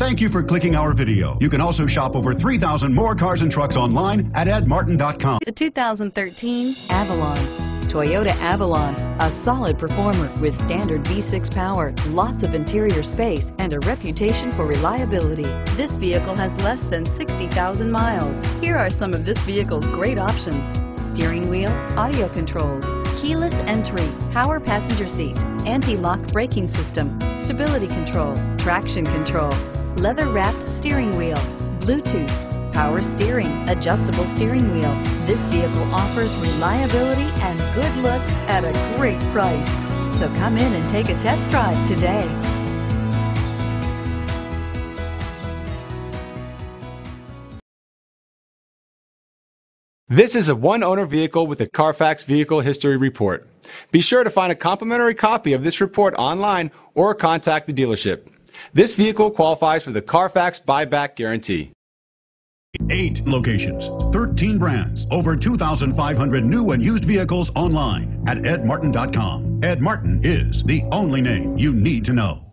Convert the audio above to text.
Thank you for clicking our video. You can also shop over 3,000 more cars and trucks online at edmartin.com. The 2013 Avalon. Toyota Avalon, a solid performer with standard V6 power, lots of interior space, and a reputation for reliability. This vehicle has less than 60,000 miles. Here are some of this vehicle's great options. Steering wheel, audio controls, keyless entry, power passenger seat, anti-lock braking system, stability control, traction control, leather-wrapped steering wheel, Bluetooth, power steering, adjustable steering wheel. This vehicle offers reliability and good looks at a great price. So come in and take a test drive today. This is a one-owner vehicle with a Carfax Vehicle History Report. Be sure to find a complimentary copy of this report online or contact the dealership. This vehicle qualifies for the Carfax buyback guarantee. Eight locations, 13 brands, over 2,500 new and used vehicles online at edmartin.com. Ed Martin is the only name you need to know.